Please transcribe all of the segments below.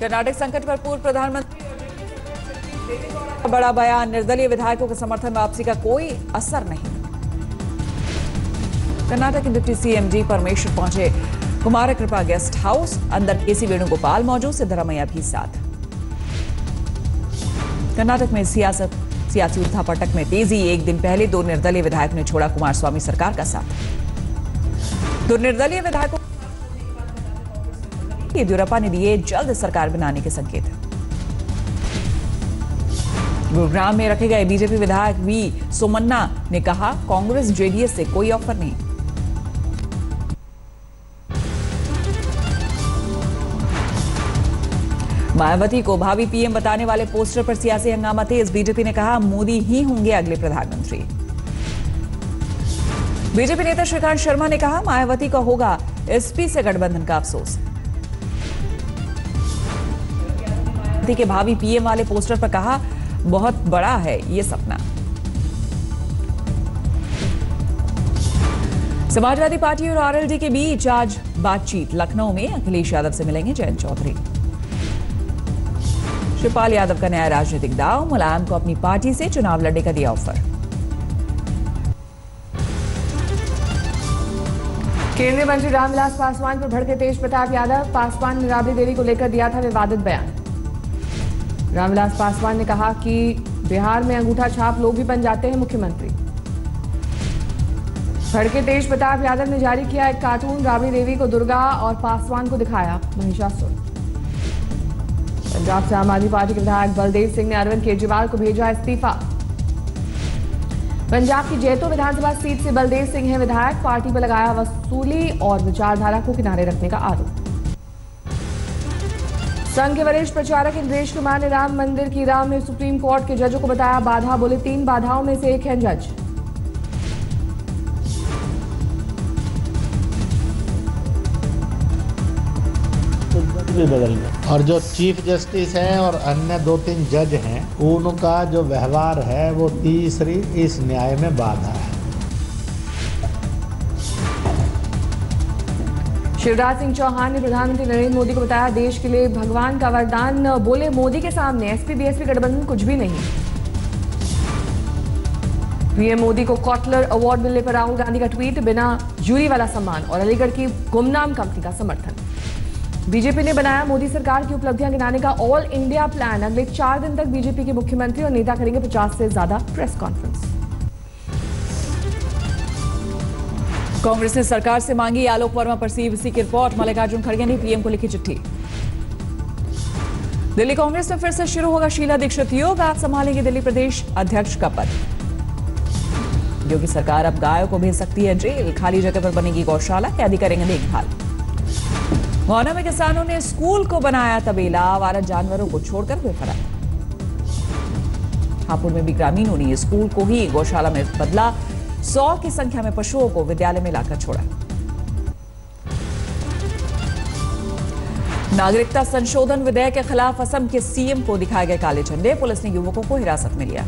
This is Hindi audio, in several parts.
कर्नाटक संकट पर पूर्व प्रधानमंत्री बड़ा बयान, निर्दलीय विधायकों के समर्थन वापसी का कोई असर नहीं। कर्नाटक के डिप्टी सीएम जी परमेश्वर पहुँचे। कुमार कृपा गेस्ट हाउस, अंदर केसी वेणुगोपाल मौजूद सिद्धरामैया भी साथ। कर्नाटक में सियासत, सियासी उठापटक में तेज़ी, एक दिन पहले दो निर्दलीय विधायक ने छोड़ा कुमार स्वामी सरकार का साथ। दो निर्दलीय विधायकों येदियुरप्पा ने दिए जल्द सरकार बनाने के संकेत। गुरुग्राम में रखे गए बीजेपी विधायक वी सोमन्ना ने कहा, कांग्रेस जेडीएस से कोई ऑफ़र नहीं। मायावती को भावी पीएम बताने वाले पोस्टर पर सियासी हंगामा तेज, बीजेपी ने कहा, मोदी ही होंगे अगले प्रधानमंत्री। बीजेपी नेता श्रीकांत शर्मा ने कहा, मायावती का होगा एसपी से गठबंधन का अफसोस। मायावती के भावी पीएम वाले पोस्टर पर कहा, बहुत बड़ा है ये सपना. समाजवादी पार्टी और आरएलडी के बीच आज बातचीत। लखनऊ में अखिलेश यादव से मिलेंगे जयंत चौधरी। शिवपाल यादव का नया राजनीतिक दाव, मुलायम को अपनी पार्टी से चुनाव लड़ने का दिया ऑफ़र। केंद्रीय मंत्री रामविलास पासवान पर भड़के तेज प्रताप यादव। पासवान ने राबड़ी देवी को लेकर दिया था विवादित बयान। रामविलास पासवान ने कहा कि बिहार में अंगूठा छाप लोग भी बन जाते हैं, मुख्यमंत्री। भड़के तेज प्रताप यादव ने जारी किया एक कार्टून, राबड़ी देवी को दुर्गा और पासवान को दिखाया महिषासुर। पंजाब से आम आदमी पार्टी के विधायक बलदेव सिंह ने अरविंद केजरीवाल को भेजा इस्तीफा। पंजाब की जैतो विधानसभा सीट से बलदेव सिंह है विधायक, पार्टी पर लगाया वसूली और विचारधारा को किनारे रखने का आरोप। संघ के वरिष्ठ प्रचारक इंद्रेश कुमार ने राम मंदिर की राम में सुप्रीम कोर्ट के जजों को बताया बाधा, बोले तीन बाधाओं में से एक है जज। भी बदल गया और जो चीफ जस्टिस हैं और अन्य दो तीन जज हैं, उनका जो व्यवहार है, वो तीसरी इस न्याय में बाधा है। शिवराज सिंह चौहान ने प्रधानमंत्री नरेंद्र मोदी को बताया, देश के लिए भगवान का वरदान बोले मोदी के सामने। एसपी, बीएसपी गठबंधन कुछ भी नहीं। पीएम मोदी को कॉटलर अवार्ड मिलने पर राहुल गांधी का ट्वीट, बिना जूरी वाला सम्मान, और अलीगढ़ की गुमनाम कंपनी का समर्थन। बीजेपी ने बनाया मोदी सरकार की उपलब्धियाँ गिनाने का ऑल इंडिया प्लान। अगले चार दिन तक बीजेपी के मुख्यमंत्री और नेता करेंगे पचास से ज़्यादा प्रेस कॉन्फ्रेंस। कांग्रेस ने सरकार से मांगी, आलोक वर्मा पर सीबीसी की रिपोर्ट। मल्लिकार्जुन खड़गे ने पीएम को लिखी चिट्ठी। दिल्ली कांग्रेस में फिर से शुरू होगा शीला दीक्षित योग। आज संभालेंगे दिल्ली प्रदेश अध्यक्ष का पद। योगी सरकार अब गायों को भेज सकती है जेल। खाली जगह पर बनेगी गौशाला, कैदी करेंगे देखभाल। मोहना में किसानों ने स्कूल को बनाया तबेला आवारा जानवरों को छोड़कर हुए फरार हापुड़ में भी ग्रामीणों ने स्कूल को ही गौशाला में बदला। सौ की संख्या में पशुओं को विद्यालय में लाकर छोड़ा। नागरिकता संशोधन विधेयक के खिलाफ असम के सीएम को दिखाए गए काले झंडे, पुलिस ने युवकों को हिरासत में लिया।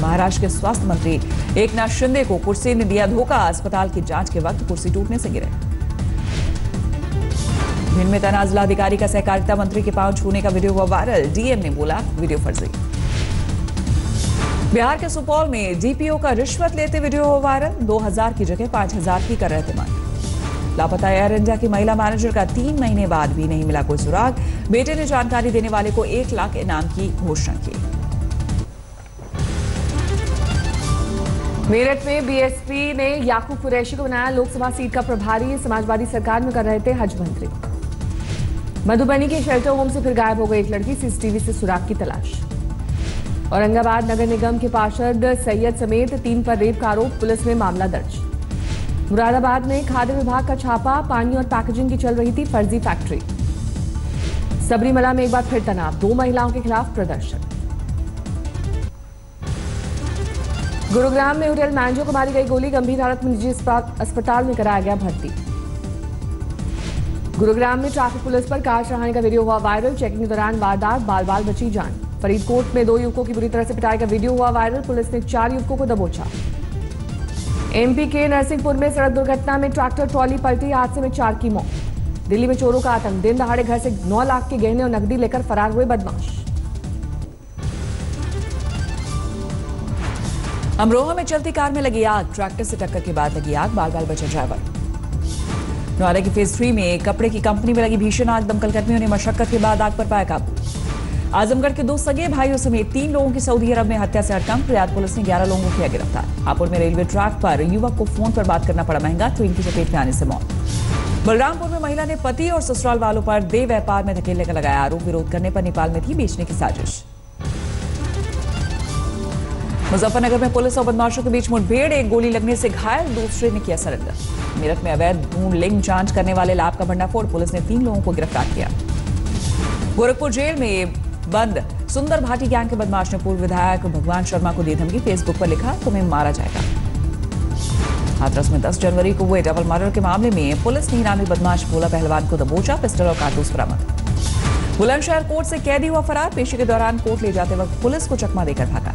महाराष्ट्र के स्वास्थ्य मंत्री एकनाथ शिंदे को कुर्सी ने दिया धोखा, अस्पताल की जाँच के वक्त कुर्सी टूटने से गिरे। भिंड में तैनात जिलाधिकारी का सहकारिता मंत्री के पाँव छूने का वीडियो हुआ वायरल, डीएम ने बोला वीडियो फर्जी। बिहार के सुपौल में डीपीओ का रिश्वत लेते वीडियो वायरल 2000 की जगह 5000 की कर रहे थे मांग। लापता एयर इंडिया की महिला मैनेजर का तीन महीने बाद भी नहीं मिला कोई सुराग। बेटे ने जानकारी देने वाले को एक लाख इनाम की घोषणा की। मेरठ में बीएसपी ने याकूब कुरैशी को बनाया लोकसभा सीट का प्रभारी। समाजवादी सरकार में कर रहे थे हज मंत्री। मधुबनी के शेल्टर होम से फिर गायब हो गई एक लड़की, सीसीटीवी से सुराग की तलाश। औरंगाबाद नगर निगम के पार्षद सैयद समेत तीन पर रेप का आरोप, पुलिस में मामला दर्ज। मुरादाबाद में खाद्य विभाग का छापा, पानी और पैकेजिंग की चल रही थी फर्जी फैक्ट्री। सबरीमला में एक बार फिर तनाव, दो महिलाओं के खिलाफ प्रदर्शन। गुरुग्राम में होटल मैनेजर को मारी गई गोली, गंभीर हालत में निजी अस्पताल में कराया गया भर्ती। गुरुग्राम में ट्रैफ़िक पुलिस पर कार चढ़ाने का वीडियो हुआ वायरल, चेकिंग के दौरान वारदात बाल बाल बची जान। फरीदकोट में दो युवकों की बुरी तरह से पिटाई का वीडियो हुआ वायरल। पुलिस ने चार युवकों को दबोचा। एमपी के नरसिंहपुर में सड़क दुर्घटना में ट्रैक्टर ट्रॉली पलटी, हादसे में चार की मौत। दिल्ली में चोरों का आतंक। दिन दहाड़े घर से 9 लाख के गहने और नकदी लेकर फरार हुए बदमाश। अमरोहा में चलती कार में लगी आग। ट्रैक्टर से टक्कर के बाद लगी आग। बाल बाल बचा ड्राइवर। नोएडा की फ़ेज़ थ्री में कपड़े की कंपनी में लगी भीषण आग। दमकल कर्मियों ने मशक्कत के बाद आग पर पाया काबू। आजमगढ़ के दो सगे भाइयों समेत तीन लोगों की सऊदी अरब में हत्या से हड़कंप प्रयाग पुलिस ने 11 लोगों को किया गिरफ़्तार। हापुड़ में रेलवे ट्रैक पर युवक को फ़ोन पर बात करना पड़ा महँगा ट्रेन की चपेट में आने से मौत। बलरामपुर में महिला ने पति और ससुराल वालों पर दे व्यापार में धकेलने का लगाया आरोप, विरोध करने पर नेपाल में थी बेचने की साजिश। मुजफ्फरनगर में पुलिस और बदमाशों के बीच मुठभेड़, एक गोली लगने से घायल, दूसरे ने किया सरेंडर। मेरठ में अवैध भ्रूण लिंग जाँच करने वाले लाभ का भंडाफोड़, पुलिस ने तीन लोगों को गिरफ़्तार किया। गोरखपुर जेल में बंद। सुंदर भाटी गैंग के बदमाश ने पूर्व विधायक भगवान शर्मा को दी धमकी फेसबुक पर लिखा, तुम्हें मारा जाएगा। हाथरस में 10 जनवरी को हुए डबल मर्डर के मामले में पुलिस ने इनामी बदमाश भोला पहलवान को दबोचा पिस्टल और कारतूस बरामद। बुलंदशहर कोर्ट से कैदी हुआ फरार, पेशी के दौरान कोर्ट ले जाते वक्त पुलिस को चकमा देकर भागा।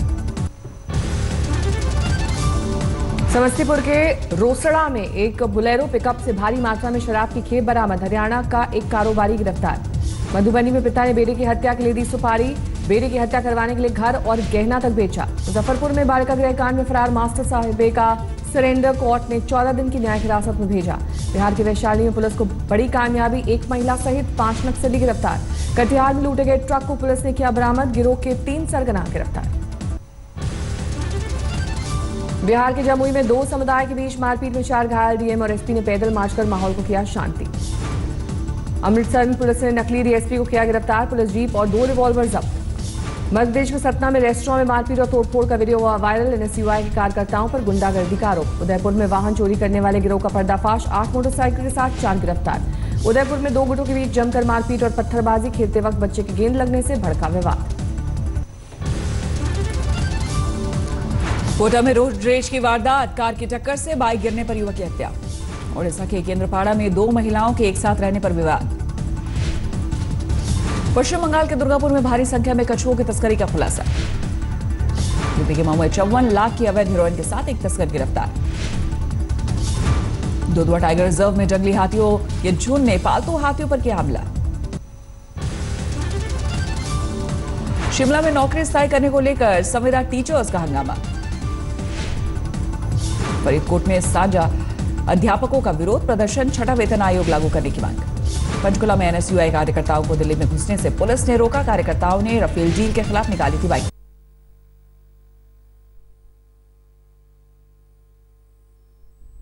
समस्तीपुर के रोसड़ा में एक बुलेरो पिकअप से भारी मात्रा में शराब की खेप बरामद। हरियाणा का एक कारोबारी गिरफ़्तार। मधुबनी में पिता ने बेटे की हत्या के लिए दी सुपारी। बेटे की हत्या करवाने के लिए घर और गहना तक बेचा। मुजफ्फरपुर में बालिका गृह कांड में फरार मास्टर साहिबे का सरेंडर कोर्ट ने 14 दिन की न्यायिक हिरासत में भेजा। बिहार की वैशाली में पुलिस को बड़ी कामयाबी, एक महिला सहित पाँच नक्सली गिरफ़्तार। कटिहार में लूटे गए ट्रक को पुलिस ने किया बरामद, गिरोह के तीन सरगना गिरफ़्तार। बिहार के जमुई में दो समुदाय के बीच मारपीट में चार घायल, डीएम और एसपी ने पैदल मार्च कर माहौल को किया शांति। अमृतसर में पुलिस ने नकली डीएसपी को किया गिरफ़्तार। पुलिस जीप और दो रिवॉल्वर जब्त। मध्यप्रदेश के सतना में रेस्टोरेंट में मारपीट और तोड़फोड़ का वीडियो हुआ वायरल। एनएसयूआई के कार्यकर्ताओं पर गुंडागर्दी का आरोप। उदयपुर में वाहन चोरी करने वाले गिरोह का पर्दाफाश। आठ मोटरसाइकिल के साथ चार गिरफ़्तार। उदयपुर में दो गुटों के बीच जमकर मारपीट और पत्थरबाजी। खेलते वक्त बच्चे की गेंद लगने से भड़का विवाद। कोटा में रोड रेज की वारदात। कार की टक्कर से बाइक गिरने पर युवक की हत्या। ओडिशा के केंद्रपाड़ा में दो महिलाओं के एक साथ रहने पर विवाद। पश्चिम बंगाल के दुर्गापुर में भारी संख्या में कछुओं की तस्करी का खुलासा। यूपी के मऊ में चौवन लाख की अवैध हेरोइन के साथ एक तस्कर गिरफ़्तार। दुधवा टाइगर रिज़र्व में जंगली हाथियों के झुंड ने पालतू हाथियों पर किया हमला। शिमला में नौकरी स्थायी करने को लेकर संविदा टीचर्स का हंगामा। फरीदकोट में साझा अध्यापकों का विरोध, प्रदर्शन, छठा वेतन आयोग लागू करने की मांग। पंचकुला में एनएसयूआई कार्यकर्ताओं को दिल्ली में घुसने से पुलिस ने रोका, कार्यकर्ताओं ने रफेल डील के खिलाफ निकाली थी बाइक।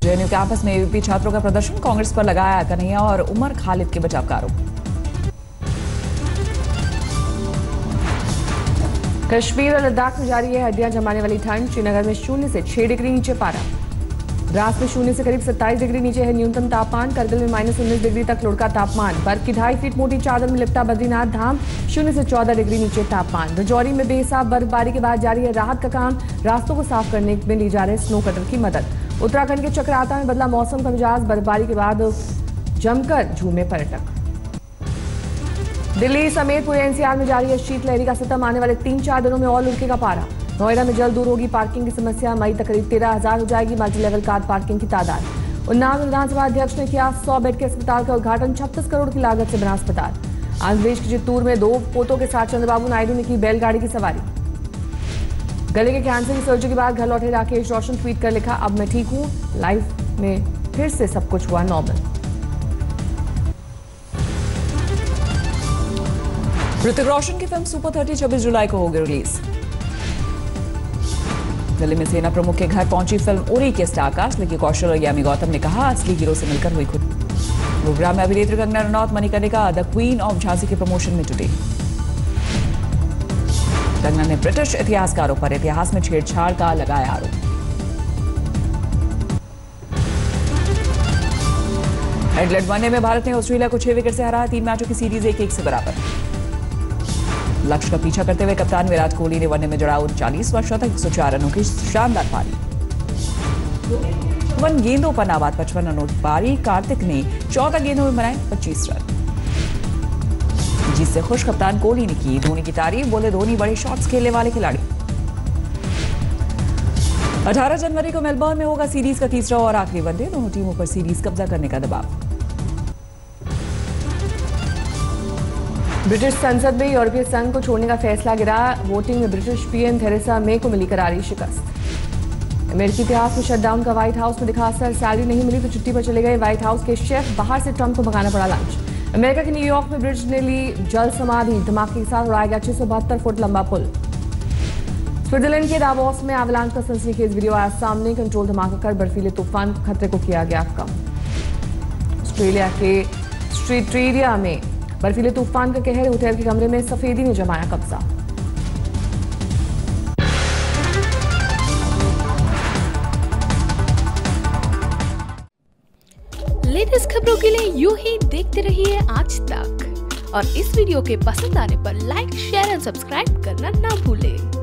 जेएनयू कैंपस में यूपी छात्रों का प्रदर्शन, कांग्रेस पर लगाया कन्हैया और उमर खालिद के बचाव का आरोप। कश्मीर और लद्दाख में जारी है हड्डियाँ जमाने वाली ठंड, श्रीनगर में शून्य से छह डिग्री नीचे पारा। द्रास में शून्य से करीब 27 डिग्री नीचे है, न्यूनतम तापमान, करगिल में माइनस उन्नीस डिग्री तक लुढ़का तापमान। बर्फ़ की ढाई फीट मोटी चादर में लिपटा बद्रीनाथ धाम, शून्य से 14 डिग्री नीचे तापमान। रजौरी में बेसाब बर्फबारी के बाद जारी है राहत का काम। रास्तों को साफ़ करने में ली जा रहे स्नो कटर की मदद। उत्तराखंड के चक्राता में बदला मौसम का मिजाज बर्फबारी के बाद जमकर झूमे पर्यटक। दिल्ली समेत पूरे एनसीआर में जारी है शीतलहरी का सितम, आने वाले तीन चार दिनों में और लुढ़केगा पारा। नोएडा में जल्द दूर होगी पार्किंग की समस्या। मई तक करीब तेरह हज़ार हो जाएगी मल्टी लेवल कार पार्किंग की तादाद। उन्नाव विधानसभा अध्यक्ष ने किया सौ बेड के अस्पताल का उद्घाटन। छत्तीस करोड़ की लागत से बना अस्पताल। आंध्र प्रदेश के चित्तूर में दो पोतों के साथ चंद्रबाबू नायडू ने की बैलगाड़ी की सवारी। गले के कैंसर की सर्जरी के बाद घर लौटे राकेश रोशन ट्वीट कर लिखा, अब मैं ठीक हूँ। लाइफ में फिर से सब कुछ हुआ नॉर्मल ऋतिक रोशन की फ़िल्म सुपर थर्टी छब्बीस जुलाई को होगी रिलीज़। दिल्ली में सेना प्रमुख के घर पहुँची फ़िल्म उरी के स्टार कास्ट लेकिन कौशल और यामी गौतम ने कहा, असली हीरो से मिलकर हुई खुद। गुरुग्राम में अभिनेत्री Kangana Ranaut Manikarnika the queen of Jhansi के प्रमोशन में जुटी। कंगना ने ब्रिटिश इतिहासकारों पर इतिहास में छेड़छाड़ का लगाया आरोप। एडलेट वनडे में भारत ने ऑस्ट्रेलिया को छह विकेट से हराया तीन मैचों की सीरीज़ एक एक से बराबर। लक्ष्य का पीछा करते हुए कप्तान विराट कोहली ने वनडे में जड़ा उनचालीस वर्षों तक एक सौ चार रनों की शानदार पारी। वन गेंदों पर नाबाद पचपन रनों की पारी। कार्तिक ने चौदह गेंदों में बनाए पच्चीस रन। जिससे खुश कप्तान कोहली ने की धोनी की तारीफ़, बोले धोनी बड़े शॉट्स खेलने वाले खिलाड़ी। 18 जनवरी को मेलबर्न में होगा सीरीज़ का तीसरा और आखिरी वनडे। दोनों टीमों पर सीरीज़ कब्जा करने का दबाव। ब्रिटिश संसद में यूरोपीय संघ को छोड़ने का फैसला गिरा। वोटिंग में ब्रिटिश पीएम थेरेसा मे को मिली करारी शिकस्त। अमेरिकी इतिहास में शटडाउन का व्हाइट हाउस में दिखा असर सैलरी नहीं मिली तो छुट्टी पर चले गए। व्हाइट हाउस के शेफ बाहर से ट्रंप को मंगाना पड़ा लंच अमेरिका के न्यूयॉर्क में ब्रिज ने ली जल समाधि। धमाके के साथ उड़ाया गया छह सौ बहत्तर फुट लंबा पुल। स्विट्जरलैंड के दावोस में एवलांच का सनसनीखेज वीडियो आया। सामने कंट्रोल धमाका कर बर्फीले तूफ़ान। खतरे को किया गया कम। ऑस्ट्रेलिया के स्ट्रीट्रीरिया में बर्फीले तूफ़ान का कहर होटल के कमरे में सफेदी ने जमाया कब्जा। लेटेस्ट खबरों के लिए यू ही देखते रहिए आज तक। और इस वीडियो के पसंद आने पर लाइक शेयर एंड सब्सक्राइब करना ना भूलें।